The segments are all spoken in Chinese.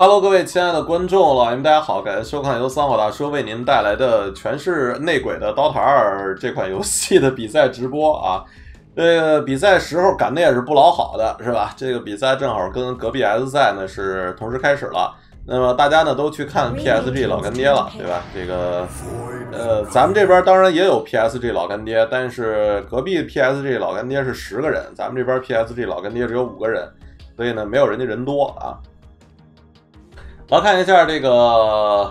Hello，各位亲爱的观众、老爷们，大家好！感谢收看由三好大叔为您带来的全是内鬼的《刀塔二》这款游戏的比赛直播啊。这个比赛时候赶的也是不老好的，是吧？这个比赛正好跟隔壁 S 赛呢是同时开始了。那么大家呢都去看 PSG 老干爹了，对吧？这个呃，咱们这边当然也有 PSG 老干爹，但是隔壁 PSG 老干爹是十个人，咱们这边 PSG 老干爹只有五个人，所以呢没有人家人多啊。来看一下这个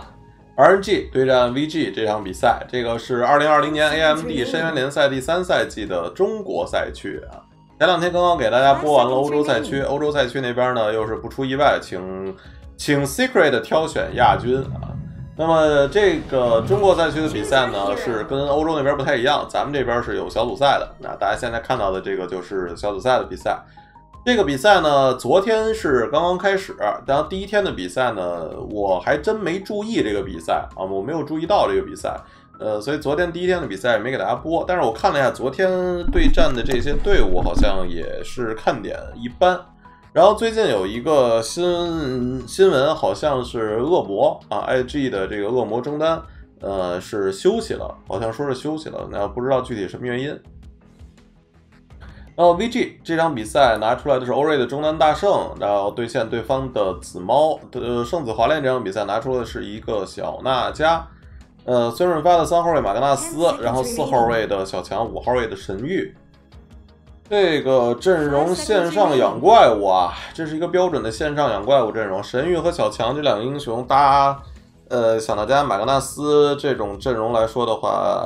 RNG 对战 VG 这场比赛，这个是二零二零年 AMD 深渊联赛第三赛季的中国赛区啊。前两天刚刚给大家播完了欧洲赛区，欧洲赛区那边呢又是不出意外，请请 Secret 挑选亚军啊。那么这个中国赛区的比赛呢是跟欧洲那边不太一样，咱们这边是有小组赛的。那大家现在看到的这个就是小组赛的比赛。这个比赛呢，昨天是刚刚开始，然后第一天的比赛呢，我还真没注意这个比赛啊，我没有注意到这个比赛，呃，所以昨天第一天的比赛也没给大家播。但是我看了一下昨天对战的这些队伍，好像也是看点一般。然后最近有一个新新闻，好像是恶魔啊，IG 的这个恶魔征单，呃，是休息了，好像说是休息了，那不知道具体什么原因。然后 VG 这场比赛拿出来的是欧瑞的中单大圣，然后对线对方的紫猫呃圣子华恋。这场比赛拿出的是一个小娜迦，呃，孙润发的三号位马格纳斯，然后四号位的小强，五号位的神域。这个阵容线上养怪物啊，这是一个标准的线上养怪物阵容。神域和小强这两个英雄搭，呃，小娜迦、马格纳斯这种阵容来说的话。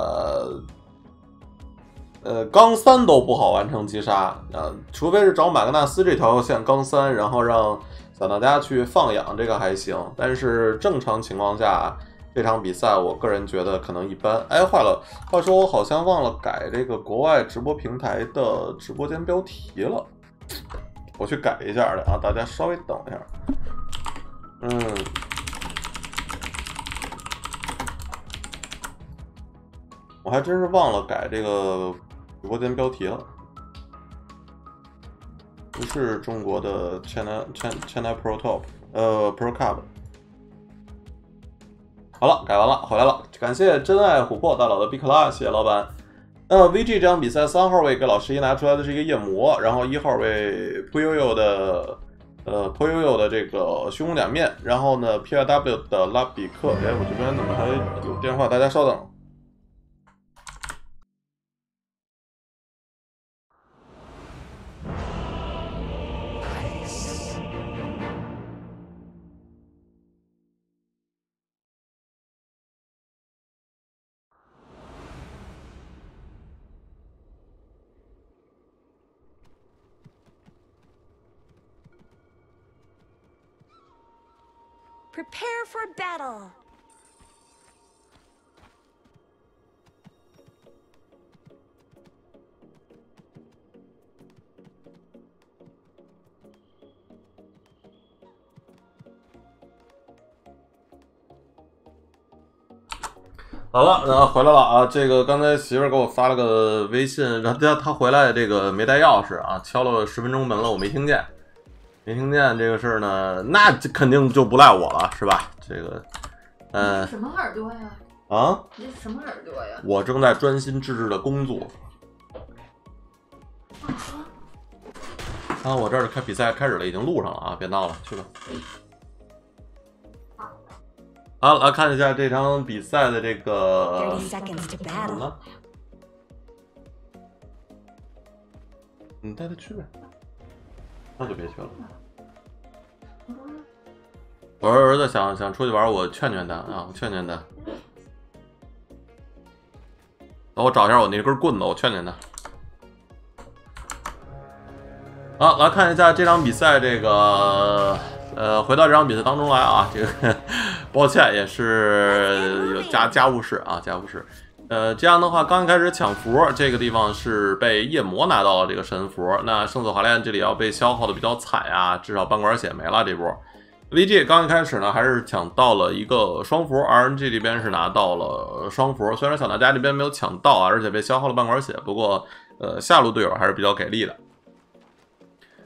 呃，钢三都不好完成击杀啊，除非是找马格纳斯这条线钢三，然后让小当家去放养，这个还行。但是正常情况下，这场比赛我个人觉得可能一般。哎，坏了，话说我好像忘了改这个国外直播平台的直播间标题了，我去改一下的啊，大家稍微等一下。嗯。我还真是忘了改这个。直播间标题了，不是中国的 China China China Pro Top，呃 Pro Cup。好了，改完了，回来了。感谢真爱琥珀大佬的 B 克拉，谢谢老板。呃，VG 这场比赛三号位给老十一拿出来的是一个夜魔，然后一号位扑悠悠的，呃扑悠悠的这个虚空两面，然后呢 PRW 的拉比克。哎，我这边怎么还有电话？大家稍等。Battle. 好了，然后回来了啊！这个刚才媳妇给我发了个微信，然后他他回来这个没带钥匙啊，敲了十分钟门了，我没听见。没听见这个事儿呢，那肯定就不赖我了，是吧？这个，嗯，什么耳朵呀？啊？你什么耳朵呀？我正在专心致志的工作。啊，我这儿开比赛开始了，已经录上了啊！别闹了，去吧。好，来看一下这场比赛的这个什么？你带他去呗。那就别去了。我儿子想想出去玩，我劝劝他啊，我劝劝他。等我找一下我那根棍子，我劝劝他。好，来看一下这场比赛，这个呃，回到这场比赛当中来啊，这个抱歉，也是有家家务事啊，家务事。呃，这样的话，刚开始抢符，这个地方是被夜魔拿到了这个神符。那圣子华炼这里要被消耗的比较惨啊，至少半管血没了这波。VG 刚一开始呢，还是抢到了一个双符，RNG 这边是拿到了双符。虽然小娜迦这边没有抢到啊，而且被消耗了半管血，不过呃，下路队友还是比较给力的。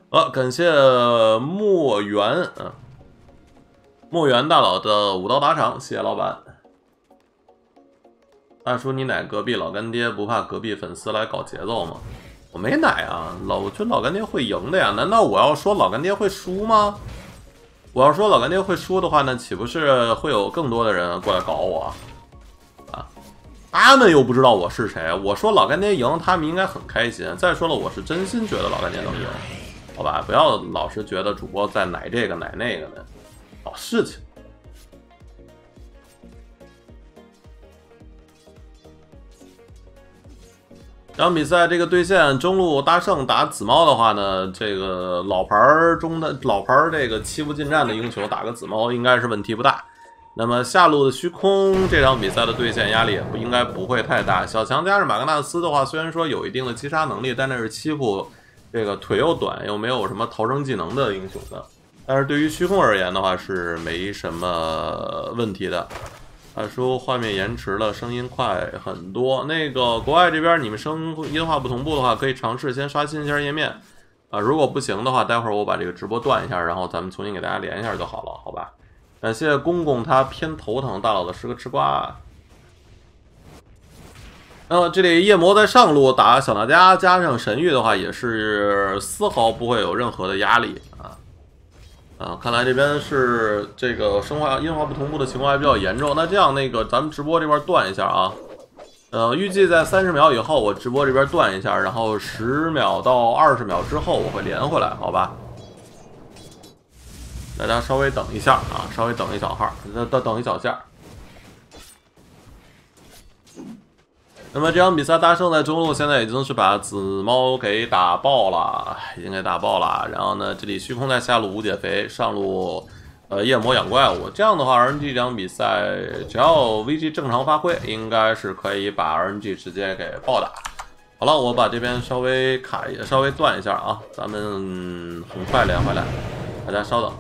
呃，感谢墨源，嗯，墨源大佬的五刀打赏，谢谢老板。大叔，你奶隔壁老干爹不怕隔壁粉丝来搞节奏吗？我没奶啊，老我觉得老干爹会赢的呀。难道我要说老干爹会输吗？我要说老干爹会输的话，那岂不是会有更多的人过来搞我啊？他们又不知道我是谁，我说老干爹赢，他们应该很开心。再说了，我是真心觉得老干爹能赢，好吧？不要老是觉得主播在奶这个奶那个的，搞事情。这场比赛这个对线中路大圣打紫猫的话呢，这个老牌中的老牌这个欺负近战的英雄打个紫猫应该是问题不大。那么下路的虚空这场比赛的对线压力也不应该不会太大。小强加上马格纳斯的话，虽然说有一定的击杀能力，但那是欺负这个腿又短又没有什么逃生技能的英雄的。但是对于虚空而言的话是没什么问题的。他说画面延迟了，声音快很多。那个国外这边你们声音画不同步的话，可以尝试先刷新一下页面啊。如果不行的话，待会儿我把这个直播断一下，然后咱们重新给大家连一下就好了，好吧？感谢公公，他偏头疼，大佬的十个吃瓜。那么这里夜魔在上路打小娜迦，加上神域的话，也是丝毫不会有任何的压力啊。看来这边是这个生化音画不同步的情况还比较严重。那这样，那个咱们直播这边断一下啊。呃，预计在三十秒以后，我直播这边断一下，然后十秒到二十秒之后我会连回来，好吧？大家稍微等一下啊，稍微等一小会儿，等等一小下。那么这场比赛，大圣在中路现在已经是把紫猫给打爆了，已经给打爆了。然后呢，这里虚空在下路无解肥，上路呃夜魔养怪物。这样的话，RNG 这场比赛只要 VG 正常发挥，应该是可以把 RNG 直接给暴打。好了，我把这边稍微卡一稍微断一下啊，咱们很快连回来，大家稍等。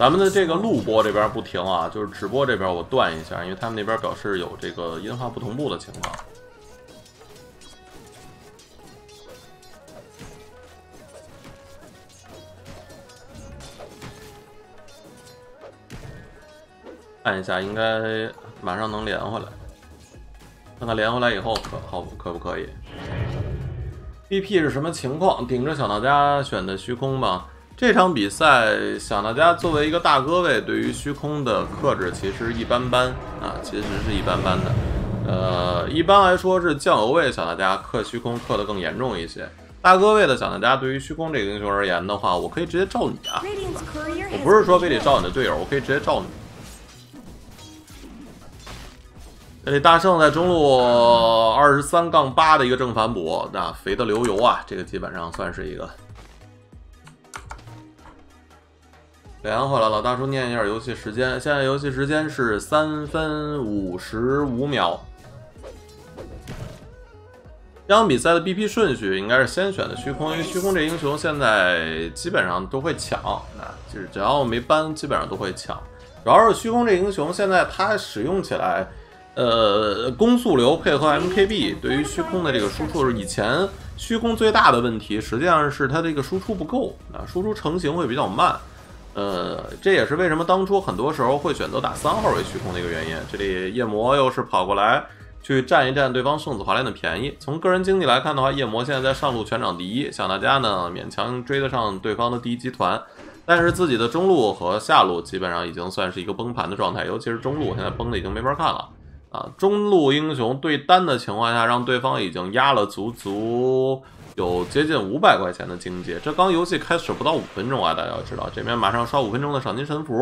咱们的这个录播这边不停啊，就是直播这边我断一下，因为他们那边表示有这个音画不同步的情况。看一下，应该马上能连回来，看看连回来以后可好可不可以？BP 是什么情况？顶着小当家选的虚空吗？这场比赛，小当家作为一个大哥位，对于虚空的克制其实一般般啊，其实是一般般的。呃，一般来说是酱油位小当家克虚空克的更严重一些。大哥位的小当家对于虚空这个英雄而言的话，我可以直接照你啊，我不是说非得照你的队友，我可以直接照你。这里大圣在中路二十三杠八的一个正反补，那肥的流油啊，这个基本上算是一个。连回来了，大叔念一下游戏时间。现在游戏时间是三分五十五秒。这场比赛的 BP 顺序应该是先选的虚空，因为虚空这英雄现在基本上都会抢，啊，就是只要没搬，基本上都会抢。主要是虚空这英雄现在它使用起来，呃，攻速流配合 MKB，对于虚空的这个输出是以前虚空最大的问题，实际上是它这个输出不够，啊，输出成型会比较慢。呃，这也是为什么当初很多时候会选择打三号位虚空的一个原因。这里夜魔又是跑过来去占一占对方圣子华莲的便宜。从个人经济来看的话，夜魔现在在上路全场第一，小大家呢勉强追得上对方的第一集团，但是自己的中路和下路基本上已经算是一个崩盘的状态，尤其是中路现在崩的已经没法看了啊！中路英雄对单的情况下，让对方已经压了足足。有接近五百块钱的经济，这刚游戏开始不到五分钟啊！大家要知道，这边马上刷五分钟的赏金神符，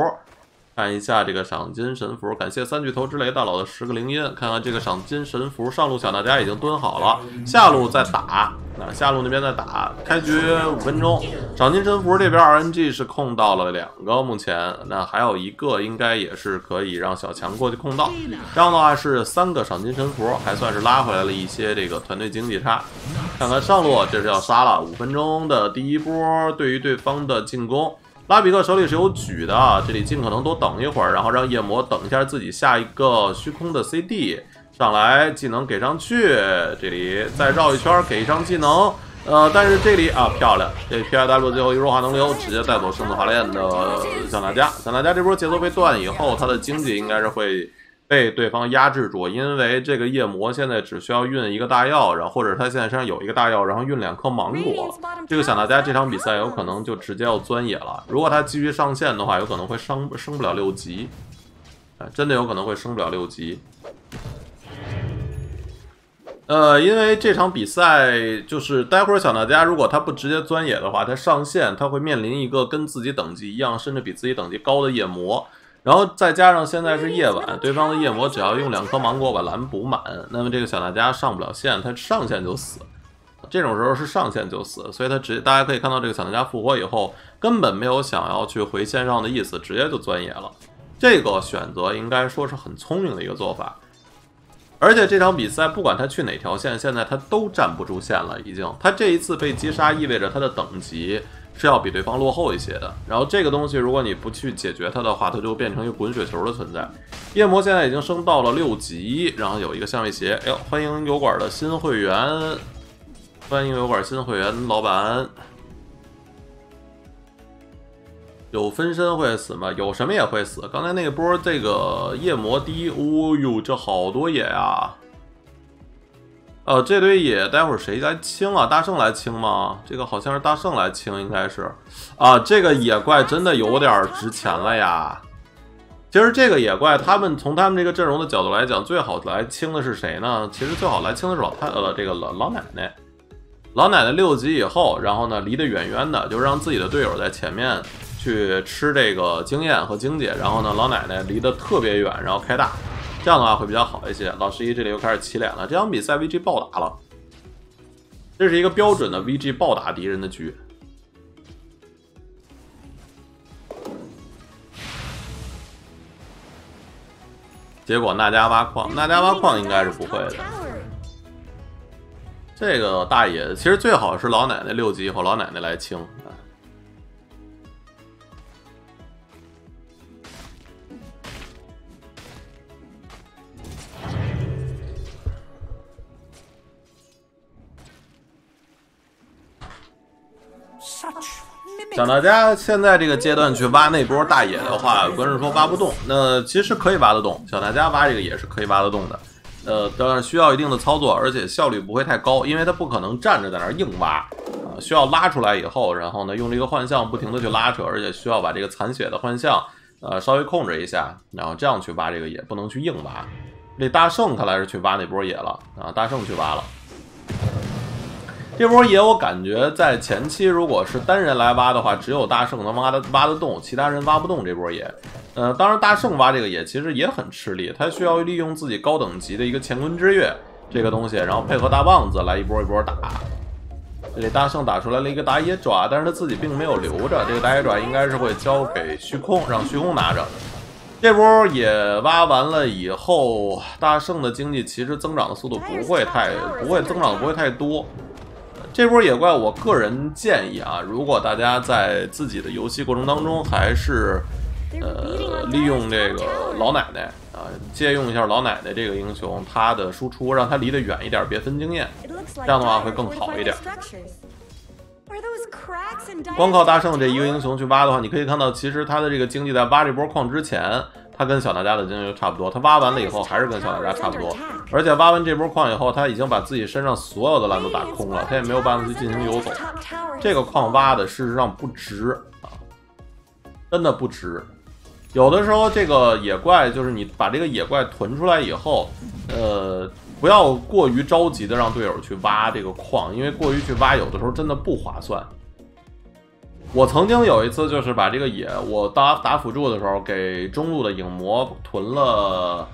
看一下这个赏金神符。感谢三巨头之雷大佬的十个铃音，看看这个赏金神符。上路小娜迦已经蹲好了，下路在打，那下路那边在打。开局五分钟，赏金神符这边 RNG 是控到了两个，目前那还有一个应该也是可以让小强过去控到。这样的话是三个赏金神符，还算是拉回来了一些这个团队经济差。看看上路，这是要杀了五分钟的第一波，对于对方的进攻，拉比克手里是有举的啊，这里尽可能多等一会儿，然后让夜魔等一下自己下一个虚空的 CD 上来，技能给上去，这里再绕一圈给一张技能，呃，但是这里啊漂亮，这 P I W 最后一弱化能流直接带走圣子华炼的向大家，向大家这波节奏被断以后，他的经济应该是会。被对方压制住，因为这个夜魔现在只需要运一个大药，然后或者他现在身上有一个大药，然后运两颗芒果。这个想大家这场比赛有可能就直接要钻野了。如果他继续上线的话，有可能会升升不了六级，啊，真的有可能会升不了六级。呃，因为这场比赛就是待会儿小娜家如果他不直接钻野的话，他上线他会面临一个跟自己等级一样，甚至比自己等级高的夜魔。然后再加上现在是夜晚，对方的夜魔只要用两颗芒果把蓝补满，那么这个小娜迦上不了线，他上线就死。这种时候是上线就死，所以他直接大家可以看到这个小娜迦复活以后，根本没有想要去回线上的意思，直接就钻野了。这个选择应该说是很聪明的一个做法。而且这场比赛不管他去哪条线，现在他都站不住线了，已经。他这一次被击杀意味着他的等级。是要比对方落后一些的，然后这个东西如果你不去解决它的话，它就变成一个滚雪球的存在。夜魔现在已经升到了六级，然后有一个相位鞋。哎呦，欢迎油管的新会员，欢迎油管新会员老板。有分身会死吗？有什么也会死。刚才那波，这个夜魔滴，哦呦，这好多野啊！呃，这堆野待会儿谁来清啊？大圣来清吗？这个好像是大圣来清，应该是。啊，这个野怪真的有点值钱了呀。其实这个野怪，他们从他们这个阵容的角度来讲，最好来清的是谁呢？其实最好来清的是老太呃，这个老老奶奶。老奶奶六级以后，然后呢离得远远的，就让自己的队友在前面去吃这个经验和经济，然后呢老奶奶离得特别远，然后开大。这样的话会比较好一些。老十一这里又开始起脸了。这场比赛 VG 暴打了，这是一个标准的 VG 暴打敌人的局。结果娜迦挖矿，娜迦挖矿应该是不会的。这个大爷其实最好是老奶奶六级以后，老奶奶来清。想大家现在这个阶段去挖那波大野的话，关是说挖不动。那其实可以挖得动，小大家挖这个也是可以挖得动的。呃，当然需要一定的操作，而且效率不会太高，因为它不可能站着在那儿硬挖啊，需要拉出来以后，然后呢用这个幻象不停的去拉扯，而且需要把这个残血的幻象呃稍微控制一下，然后这样去挖这个野，不能去硬挖。这大圣看来是去挖那波野了啊，大圣去挖了。这波野我感觉在前期如果是单人来挖的话，只有大圣能挖的挖得动，其他人挖不动这波野。呃，当然大圣挖这个野其实也很吃力，他需要利用自己高等级的一个乾坤之月这个东西，然后配合大棒子来一波一波打。这里大圣打出来了一个打野爪，但是他自己并没有留着，这个打野爪应该是会交给虚空，让虚空拿着。这波野挖完了以后，大圣的经济其实增长的速度不会太不会增长的不会太多。这波野怪，我个人建议啊，如果大家在自己的游戏过程当中，还是呃利用这个老奶奶啊，借用一下老奶奶这个英雄，她的输出让她离得远一点，别分经验，这样的话会更好一点。光靠大圣这一个英雄去挖的话，你可以看到，其实他的这个经济在挖这波矿之前。他跟小大家的经历就差不多，他挖完了以后还是跟小大家差不多，而且挖完这波矿以后，他已经把自己身上所有的蓝都打空了，他也没有办法去进行游走。这个矿挖的事实上不值啊，真的不值。有的时候这个野怪就是你把这个野怪囤出来以后，呃，不要过于着急的让队友去挖这个矿，因为过于去挖有的时候真的不划算。我曾经有一次，就是把这个野，我打打辅助的时候，给中路的影魔囤了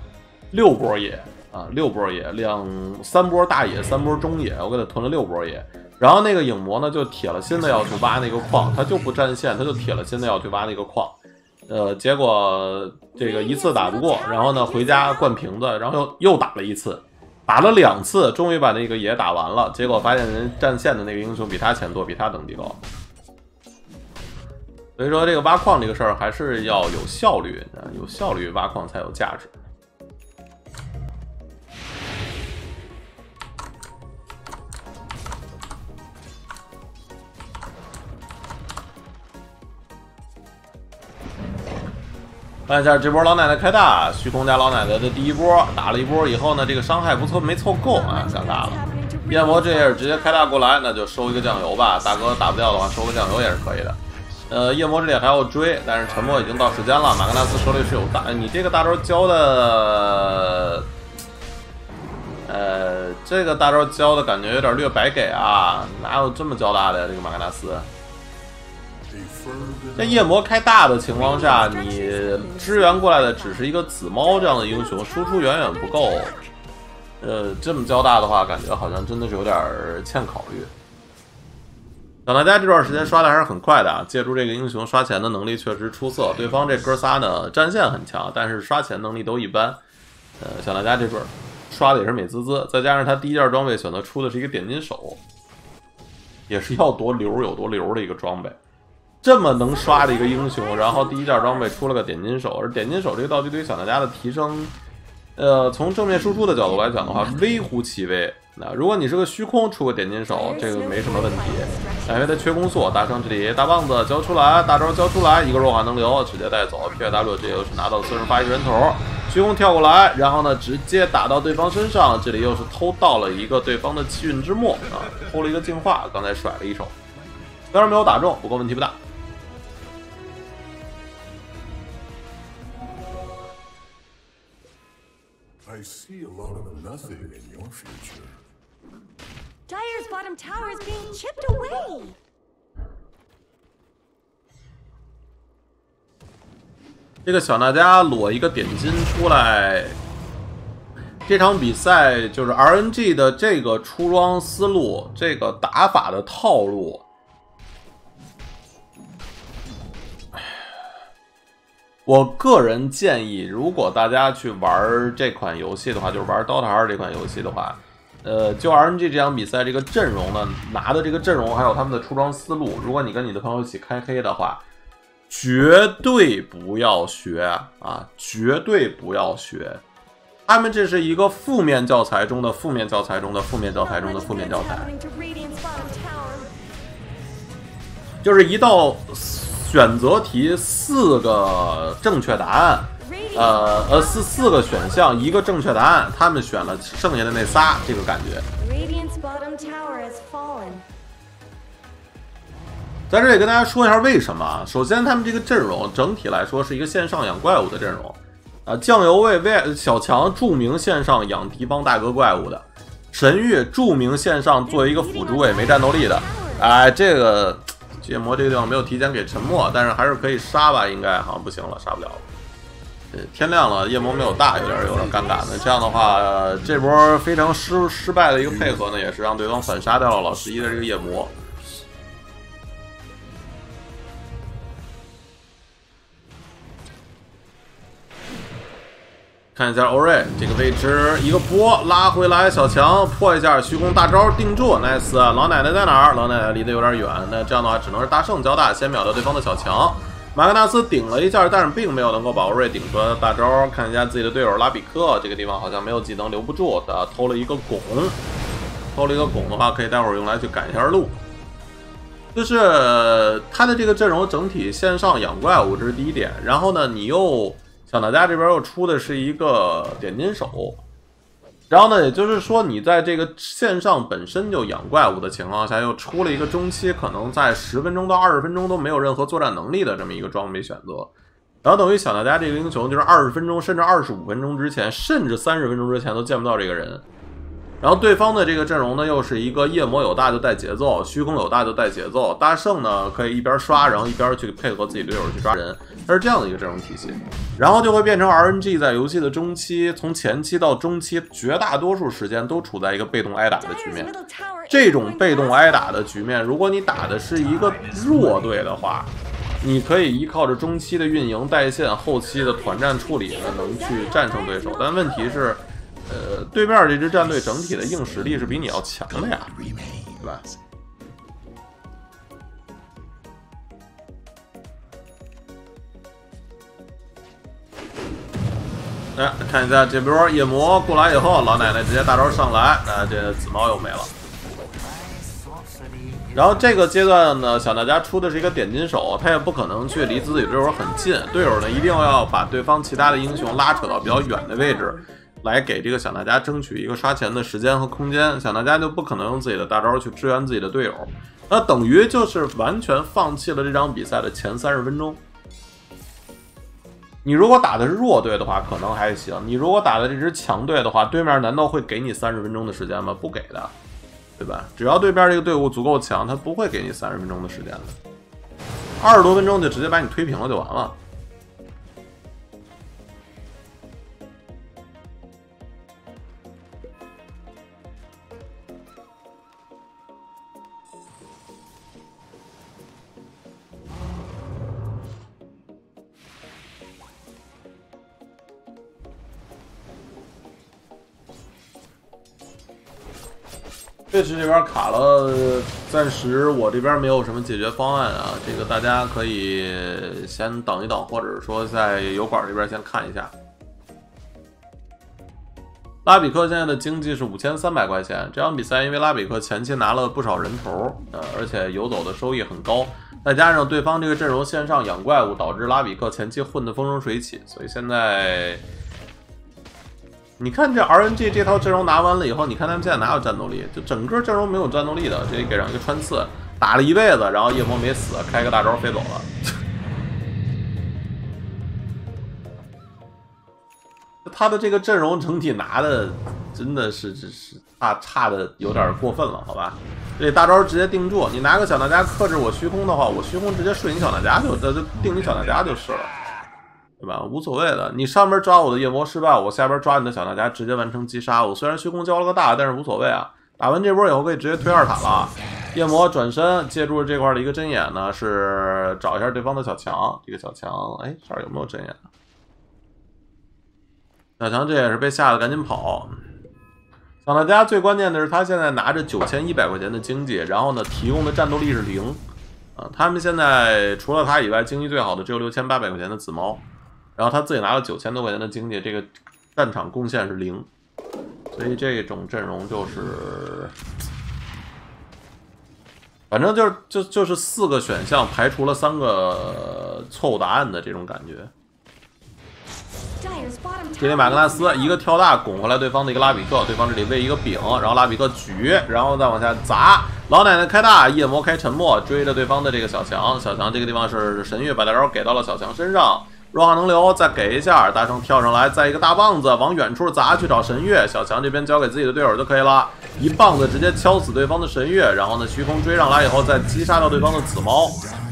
六波野啊，六波野，两三波大野，三波中野，我给他囤了六波野。然后那个影魔呢，就铁了心的要去挖那个矿，他就不占线，他就铁了心的要去挖那个矿。呃，结果这个一次打不过，然后呢回家灌瓶子，然后又又打了一次，打了两次，终于把那个野打完了。结果发现人占线的那个英雄比他钱多，比他等级高。所以说这个挖矿这个事儿还是要有效率，有效率挖矿才有价值。看一下这波老奶奶开大，虚空加老奶奶的第一波打了一波以后呢，这个伤害不错，没凑够啊，尴尬了。夜魔这也是直接开大过来，那就收一个酱油吧。大哥打不掉的话，收个酱油也是可以的。呃，夜魔这里还要追，但是沉默已经到时间了。马格纳斯手里是有大，你这个大招交的，呃，这个大招交的感觉有点略白给啊，哪有这么交大的呀？这个马格纳斯。在夜魔开大的情况下，你支援过来的只是一个紫猫这样的英雄，输出远远不够。呃，这么交大的话，感觉好像真的是有点欠考虑。小大家这段时间刷的还是很快的啊，借助这个英雄刷钱的能力确实出色。对方这哥仨呢，战线很强，但是刷钱能力都一般。呃，小大家这准刷的也是美滋滋，再加上他第一件装备选择出的是一个点金手，也是要多流有多流的一个装备。这么能刷的一个英雄，然后第一件装备出了个点金手，而点金手这个道具对于小大家的提升，呃，从正面输出的角度来讲的话，微乎其微。那如果你是个虚空出个点金手，这个没什么问题，因为他缺攻速。大圣这里大棒子交出来，大招交出来，一个弱化能流直接带走。P W 这又是拿到四十八一个人头，虚空跳过来，然后呢直接打到对方身上，这里又是偷到了一个对方的气运之墨啊，偷了一个净化，刚才甩了一手，虽然没有打中，不过问题不大。I see a lot of nothing in your future. Dyer's bottom tower is being chipped away. 这个小娜家裸一个点金出来，这场比赛就是 RNG 的这个出装思路，这个打法的套路。我个人建议，如果大家去玩这款游戏的话，就是玩 DOTA 二这款游戏的话，呃，就 RNG 这场比赛这个阵容呢，拿的这个阵容还有他们的出装思路，如果你跟你的朋友一起开黑的话，绝对不要学啊，绝对不要学，他们这是一个负面教材中的负面教材中的负面教材中的负面教材，就是一道。选择题四个正确答案，呃呃四四个选项一个正确答案，他们选了剩下的那仨，这个感觉。在这里跟大家说一下为什么啊？首先，他们这个阵容整体来说是一个线上养怪物的阵容啊。酱油味为小强著名线上养敌方大哥怪物的，神域著名线上作为一个辅助位没战斗力的，哎，这个。夜魔这个地方没有提前给沉默，但是还是可以杀吧？应该好像不行了，杀不了了。天亮了，夜魔没有大，有点有点尴尬。那这样的话，这波非常失失败的一个配合呢，也是让对方反杀掉了老十一的这个夜魔。看一下欧瑞这个位置，一个波拉回来，小强破一下虚空大招定住，nice！老奶奶在哪儿？老奶奶离得有点远，那这样的话只能是大圣交大，先秒掉对方的小强。马格纳斯顶了一下，但是并没有能够把欧瑞顶出来大招。看一下自己的队友拉比克，这个地方好像没有技能留不住，的偷了一个拱，偷了一个拱的话，可以待会儿用来去赶一下路。就是他的这个阵容整体线上养怪物，这是第一点。然后呢，你又。小大家这边又出的是一个点金手，然后呢，也就是说你在这个线上本身就养怪物的情况下，又出了一个中期可能在十分钟到二十分钟都没有任何作战能力的这么一个装备选择，然后等于小大家这个英雄就是二十分钟甚至二十五分钟之前，甚至三十分钟之前都见不到这个人。然后对方的这个阵容呢，又是一个夜魔有大就带节奏，虚空有大就带节奏，大圣呢可以一边刷，然后一边去配合自己队友去抓人，它是这样的一个阵容体系。然后就会变成 RNG 在游戏的中期，从前期到中期，绝大多数时间都处在一个被动挨打的局面。这种被动挨打的局面，如果你打的是一个弱队的话，你可以依靠着中期的运营带线，后期的团战处理呢，能去战胜对手。但问题是。呃，对面这支战队整体的硬实力是比你要强的呀。来看一下这波野魔过来以后，老奶奶直接大招上来，那这紫猫又没了。然后这个阶段呢，小娜家出的是一个点金手，他也不可能去离自己这会很近，队友呢一定要把对方其他的英雄拉扯到比较远的位置。来给这个小娜迦争取一个刷钱的时间和空间。小娜迦就不可能用自己的大招去支援自己的队友，那等于就是完全放弃了这场比赛的前三十分钟。你如果打的是弱队的话，可能还行；你如果打的这支强队的话，对面难道会给你三十分钟的时间吗？不给的。对吧？只要对面这个队伍足够强，他不会给你三十分钟的时间的，二十多分钟就直接把你推平了就完了。确实这边卡了，暂时我这边没有什么解决方案啊。这个大家可以先等一等，或者说在油管这边先看一下。拉比克现在的经济是五千三百块钱。这场比赛因为拉比克前期拿了不少人头，呃，而且游走的收益很高，再加上对方这个阵容线上养怪物，导致拉比克前期混得风生水起，所以现在。你看这 RNG 这套阵容拿完了以后，你看他们现在哪有战斗力？就整个阵容没有战斗力的，这里给上一个穿刺，打了一辈子，然后夜魔没死，开个大招飞走了。他的这个阵容整体拿的真的是是是差差的有点过分了，好吧？这大招直接定住，你拿个小娜迦克制我虚空的话，我虚空直接顺你小娜迦就就定你小娜迦就是了。对吧？无所谓的，你上边抓我的夜魔失败，我下边抓你的小当家直接完成击杀。我虽然虚空交了个大，但是无所谓啊。打完这波以后可以直接推二塔了。夜魔转身借助这块的一个针眼呢，是找一下对方的小强。这个小强，哎，这儿有没有针眼？小强这也是被吓得赶紧跑。小当家最关键的是他现在拿着九千一百块钱的经济，然后呢提供的战斗力是零啊。他们现在除了他以外，经济最好的只有六千八百块钱的紫猫。然后他自己拿了九千多块钱的经济，这个战场贡献是零，所以这种阵容就是，反正就是就就是四个选项排除了三个错误答案的这种感觉。这里马格纳斯一个跳大拱回来对方的一个拉比克，对方这里喂一个饼，然后拉比克举，然后再往下砸，老奶奶开大，夜魔开沉默，追着对方的这个小强，小强这个地方是神域把大招给到了小强身上。弱化能流，再给一下，大圣跳上来，再一个大棒子往远处砸，去找神月。小强这边交给自己的队友就可以了，一棒子直接敲死对方的神月，然后呢，虚空追上来以后再击杀掉对方的紫猫。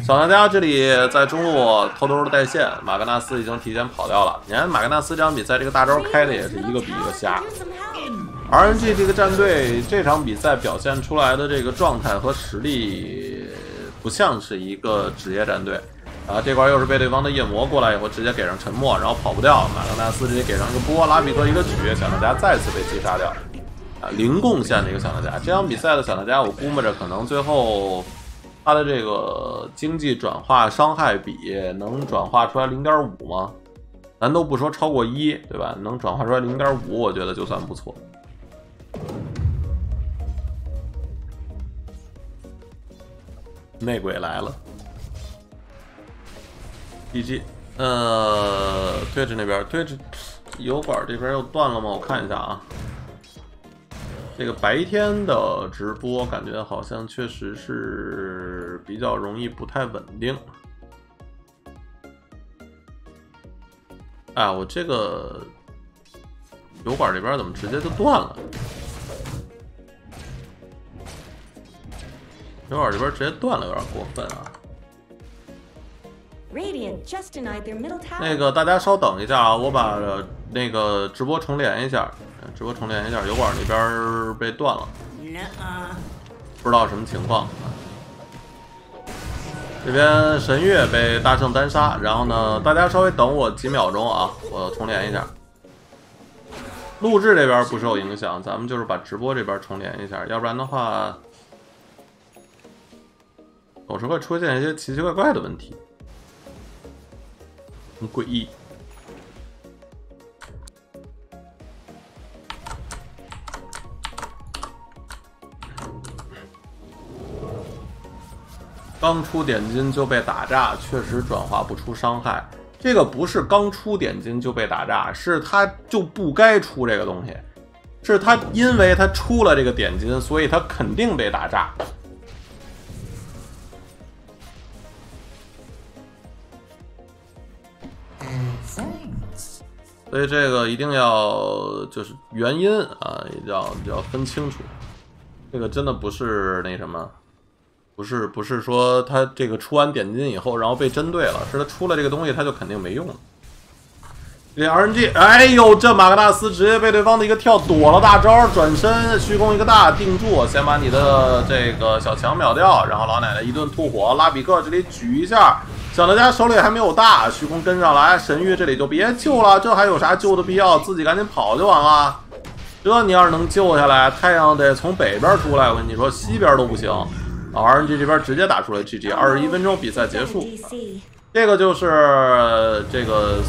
小当家这里在中路偷偷的带线，马格纳斯已经提前跑掉了。你看马格纳斯这场比赛这个大招开的也是一个比一个瞎。RNG 这个战队这场比赛表现出来的这个状态和实力，不像是一个职业战队。啊，这块又是被对方的夜魔过来以后，直接给上沉默，然后跑不掉。马格纳斯直接给上一个波，拉比克一个举，小当家再次被击杀掉。啊，零贡献的一个小当家。这场比赛的小当家，我估摸着可能最后他的这个经济转化伤害比能转化出来零点五吗？咱都不说超过一，对吧？能转化出来零点五，我觉得就算不错。内鬼来了。D G，呃，推着那边，推着油管这边又断了吗？我看一下啊。这个白天的直播感觉好像确实是比较容易不太稳定。哎，我这个油管这边怎么直接就断了？油管这边直接断了，有点过分啊。那个大家稍等一下啊，我把那个直播重连一下，直播重连一下，油管那边被断了，不知道什么情况。这边神月被大圣单杀，然后呢，大家稍微等我几秒钟啊，我重连一下。录制这边不受影响，咱们就是把直播这边重连一下，要不然的话，总是会出现一些奇奇怪怪的问题。诡异刚出点金就被打炸，确实转化不出伤害。这个不是刚出点金就被打炸，是他就不该出这个东西。是他因为他出了这个点金，所以他肯定被打炸。所以这个一定要就是原因啊，要要分清楚。这个真的不是那什么，不是不是说他这个出完点金以后，然后被针对了，是他出了这个东西，他就肯定没用了。这 RNG，哎呦，这马格纳斯直接被对方的一个跳躲了大招，转身虚空一个大定住，先把你的这个小强秒掉，然后老奶奶一顿吐火，拉比克这里举一下。小德家手里还没有大，虚空跟上来，神域这里就别救了，这还有啥救的必要？自己赶紧跑就完了。这你要是能救下来，太阳得从北边出来，我跟你说，西边都不行。啊，RNG 这边直接打出来 GG，二十一分钟比赛结束。这个就是这个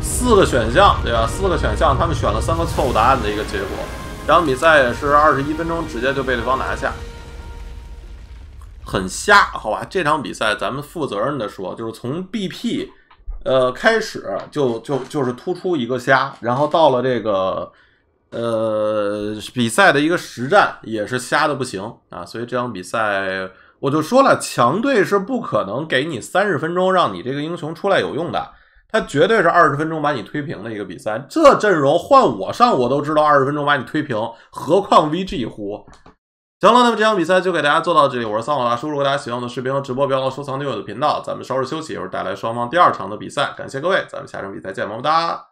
四个选项，对吧？四个选项，他们选了三个错误答案的一个结果。然后比赛也是二十一分钟直接就被对方拿下。很瞎，好吧？这场比赛咱们负责任的说，就是从 BP，呃开始就就就是突出一个瞎，然后到了这个呃比赛的一个实战也是瞎的不行啊，所以这场比赛我就说了，强队是不可能给你三十分钟让你这个英雄出来有用的，他绝对是二十分钟把你推平的一个比赛。这阵容换我上我都知道二十分钟把你推平，何况 VG 乎？行了，那么这场比赛就给大家做到这里。我是三号大叔，如果大家喜欢我的视频和直播，别忘了收藏订阅我的频道。咱们稍事休息，一会儿带来双方第二场的比赛。感谢各位，咱们下场比赛见，么么哒。